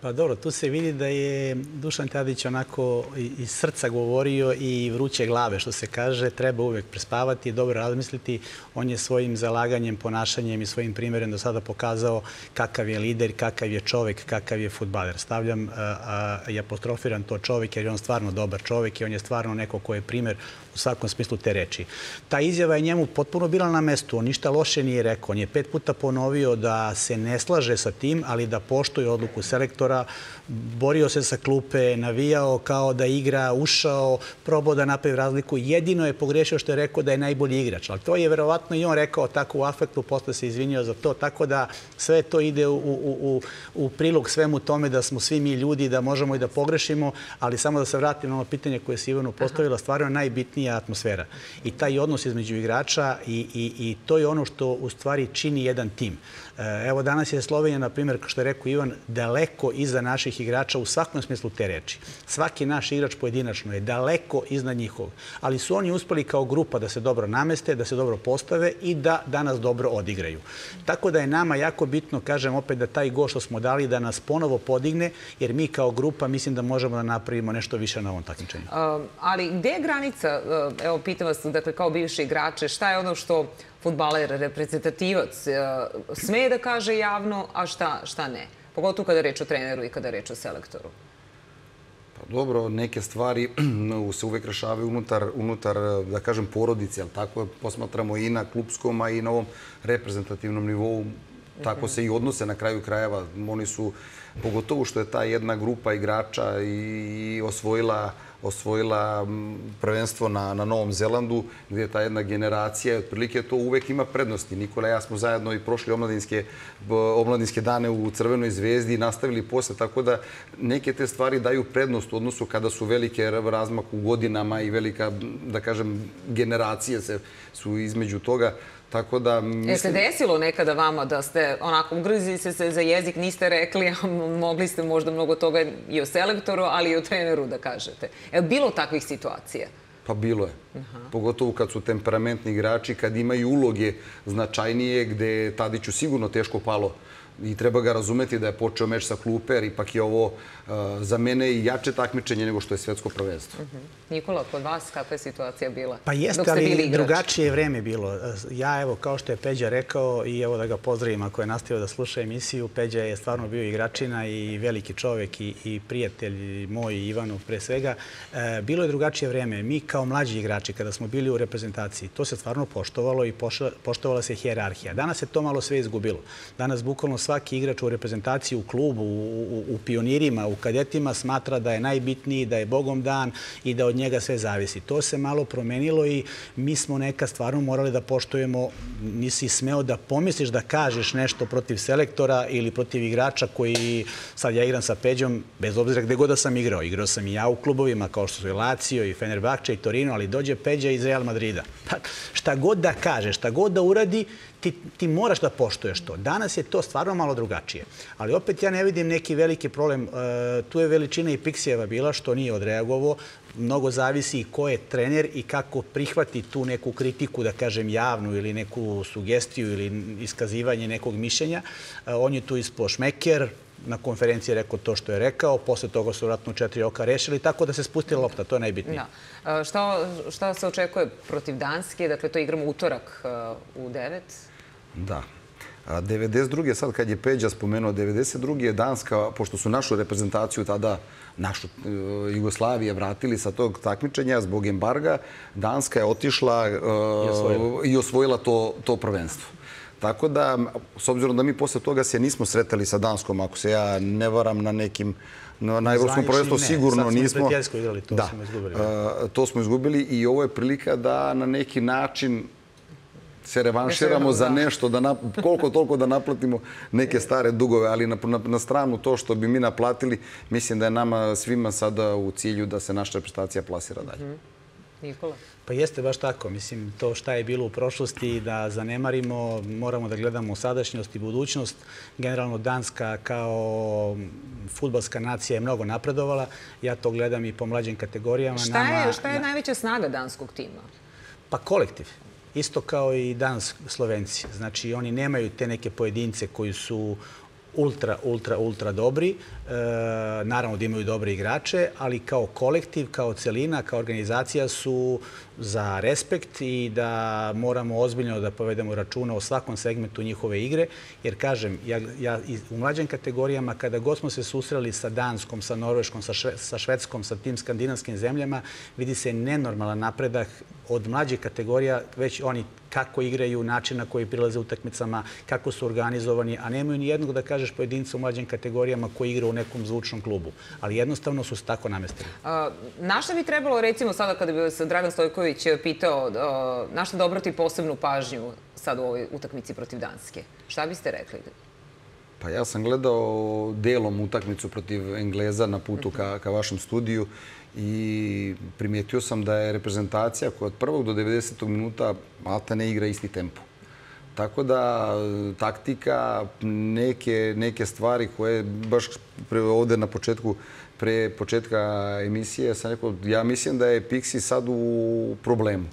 Pa dobro, tu se vidi da je Dušan Tadić onako iz srca govorio i vruće glave, što se kaže, treba uvek prespavati, dobro razmisliti. On je svojim zalaganjem, ponašanjem i svojim primjerom do sada pokazao kakav je lider, kakav je čovek, kakav je futbaler. Stavljam i apostrofiram to čovek jer je on stvarno dobar čovek i on je stvarno neko ko je primer u svakom smislu te reči. Ta izjava je njemu potpuno bila na mestu. On ništa loše nije rekao. On je pet puta ponovio da se ne slaže sa tim, ali da poštuje odluku selektora, borio se sa klupe, navijao kao da igra, ušao, probao da napravi razliku. Jedino je pogrešio što je rekao da je najbolji igrač. Ali to je verovatno i on rekao tako u afektu, posle se izvinio za to. Tako da sve to ide u, u, u, u prilog svemu tome da smo svi mi ljudi, da možemo i da pogrešimo, ali samo da se vratim na ono pitanje koje se Ivanu postavila, stvarno najbitnija atmosfera. I taj odnos između igrača i, i, i to je ono što u stvari čini jedan tim. Evo, danas je Slovenija, na primjer, što je rekao Ivan, daleko iza naših igrača u svakom smislu te reči. Svaki naš igrač pojedinačno je daleko iznad njihovog. Ali su oni uspeli kao grupa da se dobro nameste, da se dobro postave i da danas dobro odigraju. Tako da je nama jako bitno, kažem opet, da taj go što smo dali da nas ponovo podigne, jer mi kao grupa mislim da možemo da napravimo nešto više na ovom takmičenju. ali gde je granica, evo pitam vas, dakle kao bivši igrače, šta je ono što futbaler, reprezentativac sme da kaže javno, a šta, šta ne? Pogotovo kada reč o treneru i kada reč o selektoru. Pa dobro, neke stvari se uvek rešavaju unutar, unutar, da kažem, porodice, ali tako posmatramo i na klubskom, a i na ovom reprezentativnom nivou. Tako se i odnose na kraju krajeva. Oni su, pogotovo što je ta jedna grupa igrača i osvojila osvojila prvenstvo na, na Novom Zelandu, gdje je ta jedna generacija, otprilike to uvek ima prednosti. Nikola i ja smo zajedno i prošli omladinske, omladinske dane u Crvenoj zvezdi i nastavili posle, tako da neke te stvari daju prednost u odnosu kada su velike razmak u godinama i velika, da kažem, generacije se, su između toga. Tako da... Mislim... Je se desilo nekada vama da ste onako ugrzili se za jezik, niste rekli, a mogli ste možda mnogo toga i o selektoru, ali i o treneru da kažete. Je bilo takvih situacija? Pa bilo je. Pogotovo kad su temperamentni igrači, kad imaju uloge značajnije, gde Tadiću sigurno teško palo i treba ga razumeti da je počeo meč sa klupe, jer ipak je ovo uh, za mene i jače takmičenje nego što je svetsko prvenstvo. Uh mhm. -huh. Nikola, kod vas kakva je situacija bila? Pa jeste, ali drugačije vreme bilo. Ja, evo, kao što je Peđa rekao, i evo da ga pozdravim ako je nastavio da sluša emisiju, Peđa je stvarno bio igračina i veliki čovek i, i prijatelj moj i Ivanov pre svega. E, bilo je drugačije vreme. Mi kao mlađi igrači, kada smo bili u reprezentaciji, to se stvarno poštovalo i poštovala se hjerarhija. Danas se to malo sve izgubilo. Danas bukvalno svaki igrač u reprezentaciji, u klubu, u, pionirima, u kadetima smatra da je najbitniji, da je Bogom dan i da od njega sve zavisi. To se malo promenilo i mi smo neka stvarno morali da poštujemo, nisi smeo da pomisliš da kažeš nešto protiv selektora ili protiv igrača koji, sad ja igram sa Peđom, bez obzira gde god da sam igrao. Igrao sam i ja u klubovima kao što su i Lazio i Fenerbahče i Torino, ali dođe Peđa iz Real Madrida. Pa, šta god da kaže, šta god da uradi, ti, ti moraš da poštuješ to. Danas je to stvarno malo drugačije. Ali opet ja ne vidim neki veliki problem. E, tu je veličina i Pixijeva bila što nije odreagovo. Mnogo zavisi i ko je trener i kako prihvati tu neku kritiku, da kažem javnu ili neku sugestiju ili iskazivanje nekog mišljenja. E, on je tu ispo šmeker, na konferenciji rekao to što je rekao, posle toga su vratno četiri oka rešili, tako da se spustila lopta, to je najbitnije. Da. E, šta, šta se očekuje protiv Danske? Dakle, to igramo utorak u devet. Da. A 92. sad kad je Peđa spomenuo, 92. je Danska, pošto su našu reprezentaciju tada, našu e, Jugoslavije vratili sa tog takmičenja zbog embarga, Danska je otišla e, i osvojila to, to prvenstvo. Tako da, s obzirom da mi posle toga se nismo sretali sa Danskom, ako se ja ne varam na nekim na, na evropskom prvenstvu sigurno nismo. Sad smo igrali, to da, smo izgubili. Uh, to smo izgubili i ovo je prilika da na neki način se revanširamo za nešto, da koliko toliko da naplatimo neke stare dugove, ali na, na, na stranu to što bi mi naplatili, mislim da je nama svima sada u cilju da se naša reprezentacija plasira dalje. Mhm. Nikola? Pa jeste baš tako. Mislim, to šta je bilo u prošlosti da zanemarimo, moramo da gledamo sadašnjost i budućnost. Generalno Danska kao futbalska nacija je mnogo napredovala. Ja to gledam i po mlađim kategorijama. Šta je, šta je najveća snaga danskog tima? Pa kolektiv isto kao i danas Slovenci. Znači, oni nemaju te neke pojedince koji su ultra, ultra, ultra dobri. E, naravno da imaju dobre igrače, ali kao kolektiv, kao celina, kao organizacija su za respekt i da moramo ozbiljno da povedemo računa o svakom segmentu njihove igre. Jer, kažem, ja, ja u mlađim kategorijama, kada god smo se susreli sa Danskom, sa Norveškom, sa, sa Švedskom, sa tim skandinavskim zemljama, vidi se nenormalan napredak od mlađih kategorija, već oni kako igraju, način na koji prilaze utakmicama, kako su organizovani, a nemaju ni jednog da kažeš pojedinca u mlađim kategorijama koji igra u nekom zvučnom klubu. Ali jednostavno su se tako namestili. A, na šta bi trebalo, recimo sada kada bi se Dragan Stojković pitao, na šta da obrati posebnu pažnju sad u ovoj utakmici protiv Danske? Šta biste rekli? Pa ja sam gledao delom utakmicu protiv Engleza na putu ka, ka vašem studiju i primijetio sam da je reprezentacija koja od prvog do 90. minuta malta ne igra isti tempo. Tako da taktika, neke, neke stvari koje baš ovde na početku pre početka emisije sam rekao, ja mislim da je Pixi sad u problemu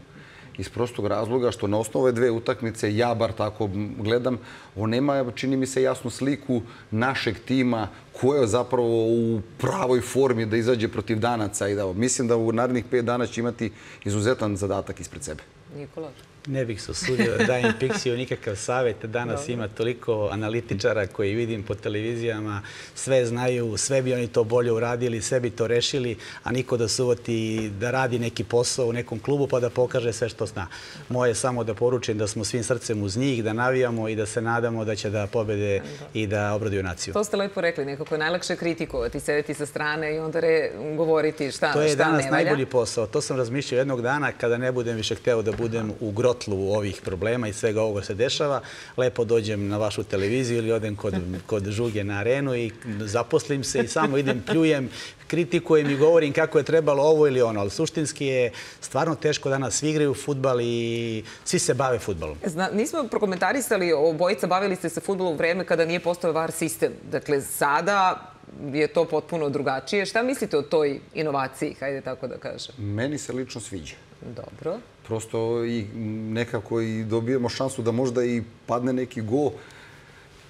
iz prostog razloga što na osnovu dve utakmice, ja bar tako gledam, on nema, čini mi se, jasnu sliku našeg tima ko je zapravo u pravoj formi da izađe protiv danaca i da mislim da u narednih pet dana će imati izuzetan zadatak ispred sebe. Nikola? Ne bih se osudio da dajem Pixiju nikakav savjet. Danas ima toliko analitičara koji vidim po televizijama, sve znaju, sve bi oni to bolje uradili, sve bi to rešili, a niko da suvoti da radi neki posao u nekom klubu pa da pokaže sve što zna. Moje je samo da poručim da smo svim srcem uz njih, da navijamo i da se nadamo da će da pobede i da obraduju naciju. To ste lepo rekli, nekako je najlakše kritikovati, sedeti sa strane i onda re, govoriti šta, šta ne valja. To je danas najbolji posao. To sam razmišljao jednog dana kada ne budem više hteo da budem u grotlu ovih problema i svega ovoga se dešava. Lepo dođem na vašu televiziju ili odem kod, kod Žuge na arenu i zaposlim se i samo idem, pljujem, kritikujem i govorim kako je trebalo ovo ili ono. Ali suštinski je stvarno teško danas svi igraju futbal i svi se bave futbalom. Zna, nismo prokomentarisali, obojica bavili ste se futbolom u vreme kada nije postao VAR sistem. Dakle, sada je to potpuno drugačije. Šta mislite o toj inovaciji, hajde tako da kažem? Meni se lično sviđa. Dobro. Prosto i nekako i dobijemo šansu da možda i padne neki go.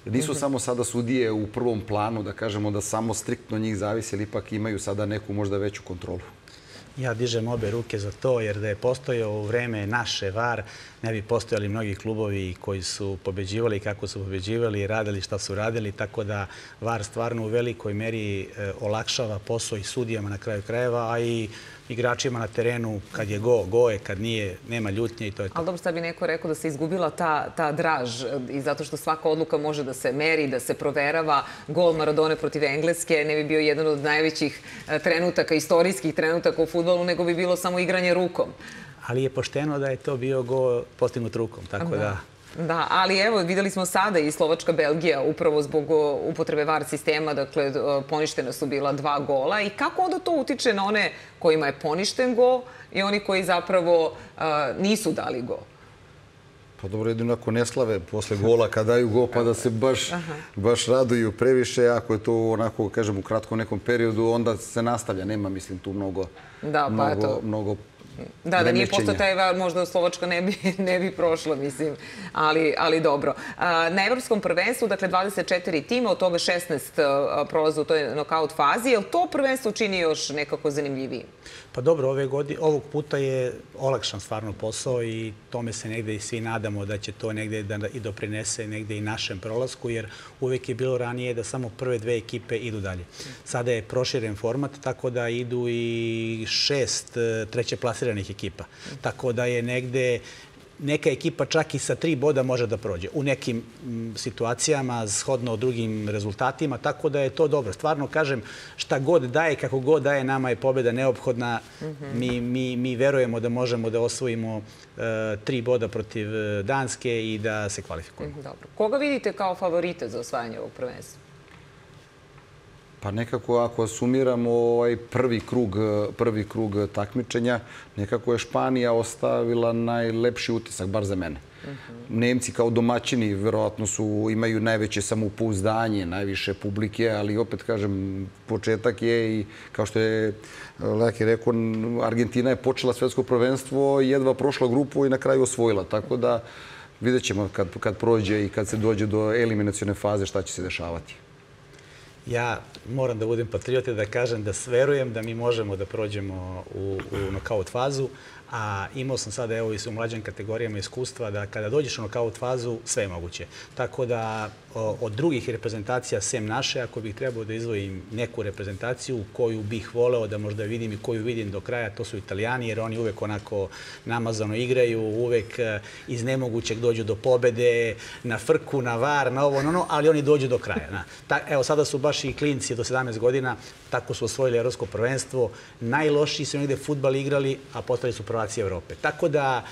Nisu -hmm. samo sada sudije u prvom planu, da kažemo da samo striktno njih zavisi, ali ipak imaju sada neku možda veću kontrolu. Ja dižem obe ruke za to, jer da je postojao u vreme naše VAR, ne bi postojali mnogi klubovi koji su pobeđivali kako su pobeđivali radili šta su radili, tako da VAR stvarno u velikoj meri e, olakšava posao i sudijama na kraju krajeva, a i igračima na terenu, kad je go, go je, kad nije, nema ljutnje i to je to. Ali dobro, sad bi neko rekao da se izgubila ta, ta draž i zato što svaka odluka može da se meri, da se proverava. Gol Maradone protiv Engleske ne bi bio jedan od najvećih e, trenutaka, istorijskih trenutaka u futbolu, nego bi bilo samo igranje rukom. Ali je pošteno da je to bio go postignut rukom, tako da... da Da, ali evo, videli smo sada i Slovačka-Belgija upravo zbog upotrebe VAR sistema, dakle, poništena su bila dva gola. I kako onda to utiče na one kojima je poništen go i oni koji zapravo nisu dali go? Pa dobro, jedino ako ne slave posle gola kad daju go, pa da se baš, baš raduju previše. Ako je to onako, kažem, u kratkom nekom periodu, onda se nastavlja. Nema, mislim, tu mnogo, da, pa mnogo Da, da nije postao taj var, možda Slovačka ne bi, ne bi prošla, mislim, ali, ali dobro. Na evropskom prvenstvu, dakle, 24 tima, od toga 16 prolaza u toj nokaut fazi. Je li to prvenstvo čini još nekako zanimljiviji? Pa dobro, ove godine, ovog puta je olakšan stvarno posao i tome se negde i svi nadamo da će to negde da i doprinese negde i našem prolasku, jer uvek je bilo ranije da samo prve dve ekipe idu dalje. Sada je proširen format, tako da idu i šest e, treće plasiranih ekipa. Tako da je negde neka ekipa čak i sa tri boda može da prođe u nekim situacijama, shodno drugim rezultatima, tako da je to dobro. Stvarno kažem, šta god daje, kako god daje, nama je pobjeda neophodna. mi, mi, mi verujemo da možemo da osvojimo e, tri boda protiv e, Danske i da se kvalifikujemo. Dobro. Koga vidite kao favorite za osvajanje ovog prvenstva? Pa nekako ako sumiramo ovaj prvi krug, prvi krug takmičenja, nekako je Španija ostavila najlepši utisak, bar za mene. Nemci kao domaćini verovatno su, imaju najveće samopouzdanje, najviše publike, ali opet kažem, početak je i kao što je Leki rekao, Argentina je počela svetsko prvenstvo, jedva prošla grupu i na kraju osvojila. Tako da vidjet ćemo kad, kad prođe i kad se dođe do eliminacione faze šta će se dešavati ja moram da budem patriot i da kažem da verujem da mi možemo da prođemo u, u nokaut fazu, a imao sam sada evo i u mlađim kategorijama iskustva da kada dođeš u nokaut fazu sve je moguće. Tako da od drugih reprezentacija, sem naše, ako bih trebao da izvojim neku reprezentaciju koju bih voleo da možda vidim i koju vidim do kraja, to su italijani, jer oni uvek onako namazano igraju, uvek e, iz nemogućeg dođu do pobede, na frku, na var, na ovo, no, no, ali oni dođu do kraja. Na. Ta, evo, sada su baš i klinci do 17 godina, tako su osvojili evropsko prvenstvo, najlošiji su negde futbal igrali, a postali su prvaci Evrope. Tako da,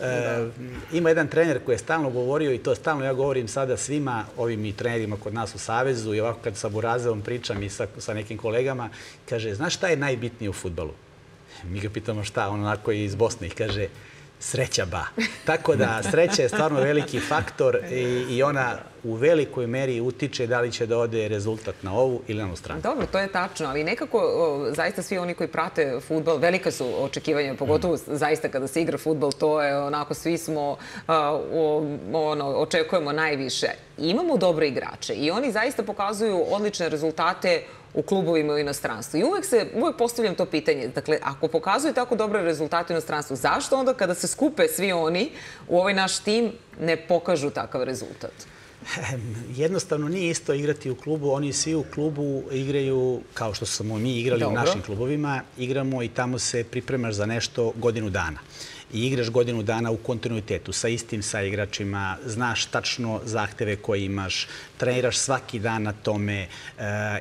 e, ima jedan trener koji je stalno govorio, i to stalno ja govorim sada svima, ovim i trenerima kod nas u Savezu i ovako kad sa Burazevom pričam i sa, sa nekim kolegama, kaže, znaš šta je najbitnije u futbalu? Mi ga pitamo šta, on onako iz Bosne i kaže, sreća ba. Tako da sreća je stvarno veliki faktor i, ona u velikoj meri utiče da li će da ode rezultat na ovu ili na onu stranu. Dobro, to je tačno, ali nekako zaista svi oni koji prate futbol, velika su očekivanja, pogotovo zaista kada se igra futbol, to je onako, svi smo, ono, očekujemo najviše. Imamo dobre igrače i oni zaista pokazuju odlične rezultate u klubovima u inostranstvu. I uvek, se, uvek postavljam to pitanje. Dakle, ako pokazuju tako dobre rezultate u inostranstvu, zašto onda kada se skupe svi oni u ovaj naš tim ne pokažu takav rezultat? Jednostavno nije isto igrati u klubu. Oni svi u klubu igraju, kao što smo mi igrali u našim klubovima, igramo i tamo se pripremaš za nešto godinu dana i igraš godinu dana u kontinuitetu sa istim sa igračima, znaš tačno zahteve koje imaš, treniraš svaki dan na tome e,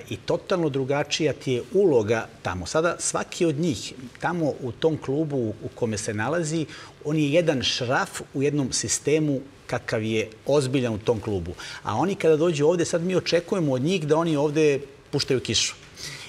i totalno drugačija ti je uloga tamo. Sada svaki od njih tamo u tom klubu u kome se nalazi, on je jedan šraf u jednom sistemu kakav je ozbiljan u tom klubu. A oni kada dođu ovde, sad mi očekujemo od njih da oni ovde puštaju kišu.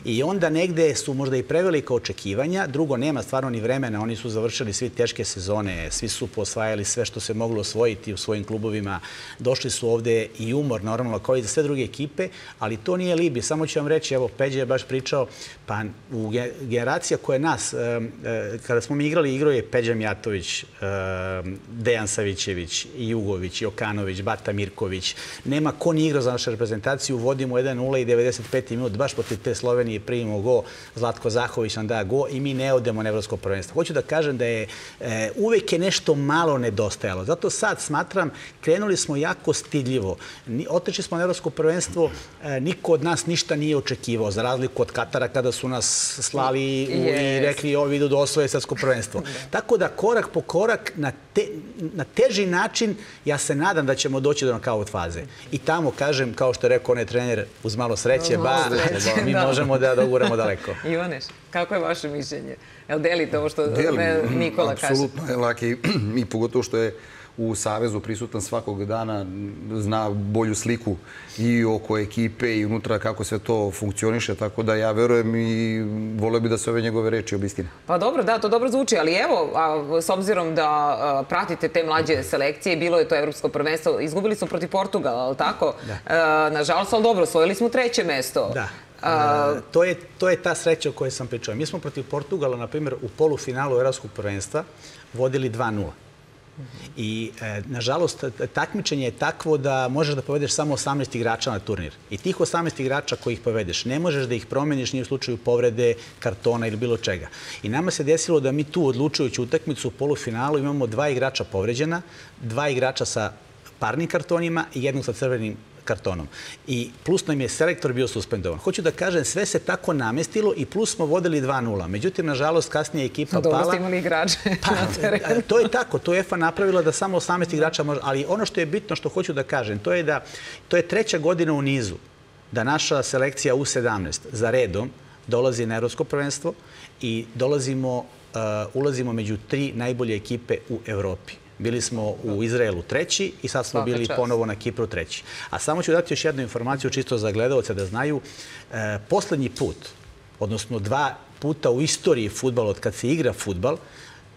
I onda negde su možda i prevelika očekivanja. Drugo, nema stvarno ni vremena. Oni su završili svi teške sezone. Svi su posvajali sve što se moglo osvojiti u svojim klubovima. Došli su ovde i umor, normalno, kao i za sve druge ekipe. Ali to nije Libi. Samo ću vam reći, evo, Peđe je baš pričao, pa u generacija koja nas, e, e, kada smo mi igrali, igrao je Peđa Mijatović, Dejan Savićević, Jugović, Jokanović, Bata Mirković. Nema ko ni igrao za našu reprezentaciju. Vodimo 1-0 i 95. minut baš protiv te Slovenije Sloveniji primimo go, Zlatko Zahović nam da go i mi ne odemo na evropsko prvenstvo. Hoću da kažem da je e, uvek je nešto malo nedostajalo. Zato sad smatram, krenuli smo jako stidljivo. Oteči smo na evropsko prvenstvo, e, niko od nas ništa nije očekivao, za razliku od Katara kada su nas slali i rekli ovi idu do osvoje svetsko prvenstvo. Tako da korak po korak na, na teži način ja se nadam da ćemo doći do nokaut faze. I tamo, kažem, kao što je rekao onaj trener, uz malo sreće, ba, mi da. možemo da da doguramo daleko. Ivaneš, kako je vaše mišljenje? Jel delite ovo što Nikola kaže? Apsolutno je laki i pogotovo što je u Savezu prisutan svakog dana, zna bolju sliku i oko ekipe i unutra kako sve to funkcioniše, tako da ja verujem i volio bi da se ove njegove reči obistine. Pa dobro, da, to dobro zvuči, ali evo, a, s obzirom da a, pratite te mlađe selekcije, bilo je to evropsko prvenstvo, izgubili smo protiv Portugala, ali tako? Da. A, nažalost, ali dobro, osvojili smo treće mesto. Da. A, to, je, to je ta sreća o kojoj sam pričao. Mi smo protiv Portugala, na primjer, u polufinalu Evropskog prvenstva vodili 2-0. I, e, nažalost, takmičenje je takvo da možeš da povedeš samo 18 igrača na turnir. I tih 18 igrača kojih povedeš, ne možeš da ih promeniš ni u slučaju povrede, kartona ili bilo čega. I nama se desilo da mi tu odlučujući utakmicu u polufinalu imamo dva igrača povređena, dva igrača sa parnim kartonima i jednog sa crvenim kartonom. I plus nam je selektor bio suspendovan. Hoću da kažem, sve se tako namestilo i plus smo vodili 2-0. Međutim, nažalost, kasnije je ekipa Dobro pala. Dobro ste imali igrače pa, na terenu. To je tako. To je EFA napravila da samo 18 igrača može... Ali ono što je bitno, što hoću da kažem, to je da to je treća godina u nizu da naša selekcija U17 za redom dolazi na Evropsko prvenstvo i dolazimo, uh, ulazimo među tri najbolje ekipe u Evropi. Bili smo u Izraelu treći i sad smo bili ponovo na Kipru treći. A samo ću dati još jednu informaciju čisto za gledalce da znaju. E, poslednji put, odnosno dva puta u istoriji futbala od kad se igra futbal,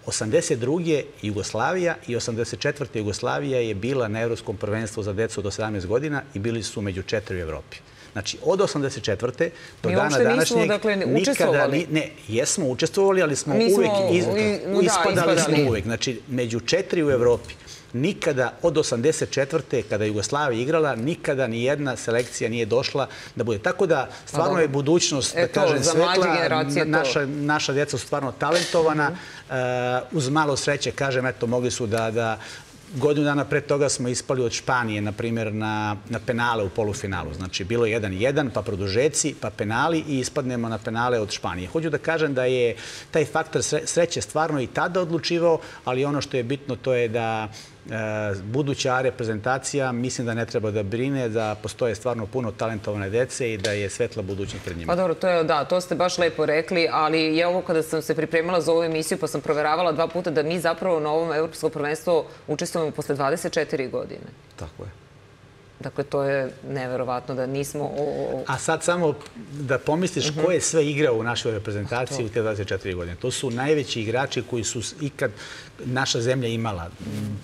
82. Jugoslavija i 84. Jugoslavija je bila na Evropskom prvenstvu za decu do 17 godina i bili su među četiri u Evropi. Znači, od 84. do dana današnjeg... dakle, nikada, ne, jesmo učestvovali, ali smo uvek da, ispadali smo uvek. Znači, među četiri u Evropi. Nikada od 84. kada je Jugoslavija igrala, nikada ni jedna selekcija nije došla da bude. Tako da, stvarno je budućnost, da kažem, svetla. Naša, naša djeca su stvarno talentovana. Uh, uz malo sreće, kažem, eto, mogli su da, da Godinu dana pre toga smo ispali od Španije, na primjer, na, na penale u polufinalu. Znači, bilo je 1-1, pa produžeci, pa penali i ispadnemo na penale od Španije. Hoću da kažem da je taj faktor sreće stvarno i tada odlučivao, ali ono što je bitno to je da buduća reprezentacija mislim da ne treba da brine, da postoje stvarno puno talentovane dece i da je svetla budućnost pred njima. Pa dobro, to je, da, to ste baš lepo rekli, ali je ovo kada sam se pripremala za ovu emisiju pa sam proveravala dva puta da mi zapravo na ovom evropskom prvenstvu učestvujemo posle 24 godine. Tako je. Dakle, to je neverovatno da nismo... A sad samo da pomisliš ko je sve igrao u našoj reprezentaciji u te 24 godine. To su najveći igrači koji su ikad naša zemlja imala.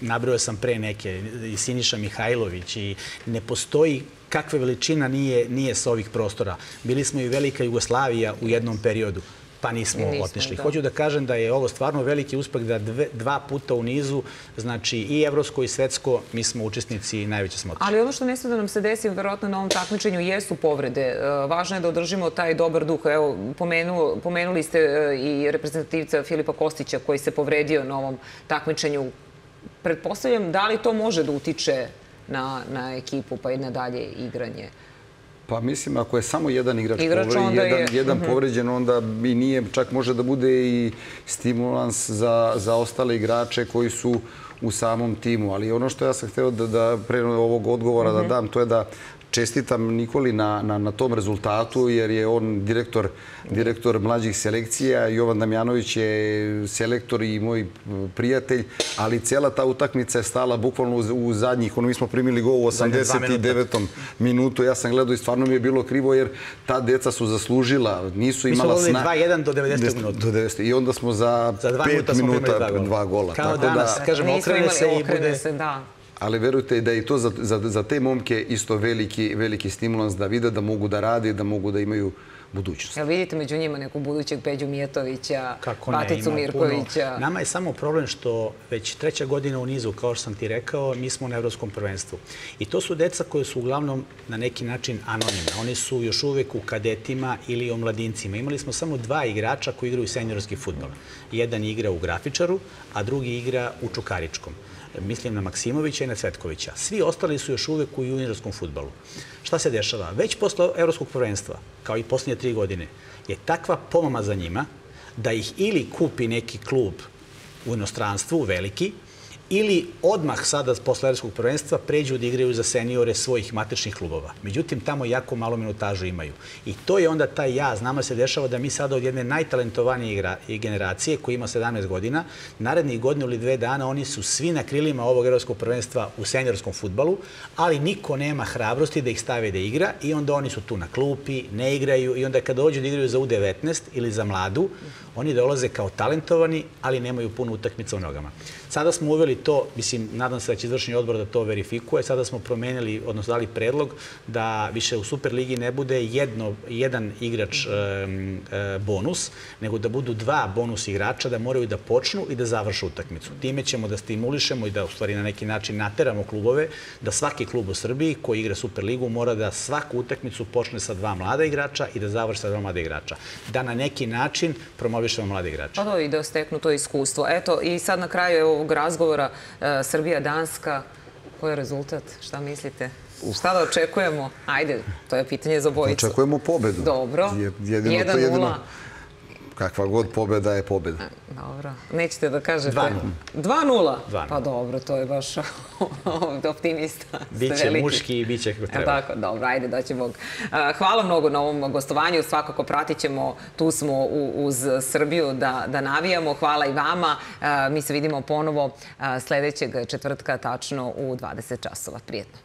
Nabrao sam pre neke, i Siniša Mihajlović i ne postoji kakve veličina nije, nije sa ovih prostora. Bili smo i Velika Jugoslavija u jednom periodu pa nismo, nismo otišli. Da. Hoću da kažem da je ovo stvarno veliki uspeh da dve, dva puta u nizu, znači i evropsko i svetsko, mi smo učesnici i najveće smo otišli. Ali ono što ne da nam se desi, verovatno na ovom takmičenju, jesu povrede. E, važno je da održimo taj dobar duh. Evo, pomenu, pomenuli ste e, i reprezentativca Filipa Kostića koji se povredio na ovom takmičenju. Pretpostavljam, da li to može da utiče na, na ekipu pa i na dalje igranje? Pa mislim, ako je samo jedan igrač, igrač povređen, jedan, je... jedan uh mhm. -huh. povređen, onda i nije, čak može da bude i stimulans za, za ostale igrače koji su u samom timu. Ali ono što ja sam hteo da, da pre ovog odgovora uh -huh. da mhm. dam, to je da čestitam Nikoli na, na, na tom rezultatu, jer je on direktor, direktor mlađih selekcija. Jovan Damjanović je selektor i moj prijatelj, ali cela ta utakmica je stala bukvalno u, u zadnjih, ono mi smo primili go u 89. minutu. Ja sam gledao i stvarno mi je bilo krivo, jer ta deca su zaslužila, nisu imala sna... Mi smo 2-1 do 90. minuta. Do 90. I onda smo za, za 5 minuta dva gola. Dva gola. Kao Tako danas, da, kažemo, okrene se i bude... Se, da ali verujte da je to za, za, za te momke isto veliki, veliki stimulans da vide da mogu da rade, da mogu da imaju budućnost. Jel vidite među njima nekog budućeg Peđu Mijetovića, Kako ne, Baticu Mirkovića? Puno. Nama je samo problem što već treća godina u nizu, kao što sam ti rekao, mi smo na Evropskom prvenstvu. I to su deca koje su uglavnom na neki način anonimne. Oni su još uvek u kadetima ili o mladincima. Imali smo samo dva igrača koji igraju senjorski futbol. Jedan igra u Grafičaru, a drugi igra u Čukaričkom mislim na Maksimovića i na Cvetkovića. Svi ostali su još uvek u juniorskom futbalu. Šta se dešava? Već posle Evropskog prvenstva, kao i posljednje tri godine, je takva pomama za njima da ih ili kupi neki klub u inostranstvu, veliki, ili odmah sada posle evropskog prvenstva pređu da igraju za seniore svojih matičnih klubova. Međutim, tamo jako malo minutažu imaju. I to je onda taj jaz. Nama se dešava da mi sada od jedne najtalentovanije generacije koji ima 17 godina, narednih godinu ili dve dana oni su svi na krilima ovog evropskog prvenstva u seniorskom futbalu, ali niko nema hrabrosti da ih stave da igra i onda oni su tu na klupi, ne igraju i onda kada dođu da igraju za U19 ili za mladu, oni dolaze kao talentovani, ali nemaju puno utakmica u nogama. Sada smo uveli to, mislim, nadam se da će izvršenje odbor da to verifikuje, sada smo promenili, odnosno dali predlog da više u Superligi ne bude jedno, jedan igrač e, e, bonus, nego da budu dva bonus igrača, da moraju da počnu i da završu utakmicu. Time ćemo da stimulišemo i da u stvari na neki način nateramo klubove da svaki klub u Srbiji koji igra Superligu mora da svaku utakmicu počne sa dva mlada igrača i da završi sa dva mlada igrača. Da na neki način promovišemo mlade igrače. Pa da, i da steknu to iskustvo. Eto, i sad na kraju ovog razgovora e, Srbija-Danska, koji je rezultat? Šta mislite? Šta da očekujemo? Ajde, to je pitanje za bojicu. Očekujemo pobedu. Dobro. Jedino, 1-0 kakva god pobeda je pobeda. Dobro. Nećete da kažete... 2-0. Pa dobro, to je baš optimista. Biće muški i biće kako treba. Tako, dobro, ajde da će Bog. Hvala mnogo na ovom gostovanju. Svakako pratit ćemo, tu smo uz Srbiju da, da navijamo. Hvala i vama. Mi se vidimo ponovo sledećeg četvrtka, tačno u 20 časova. Prijetno.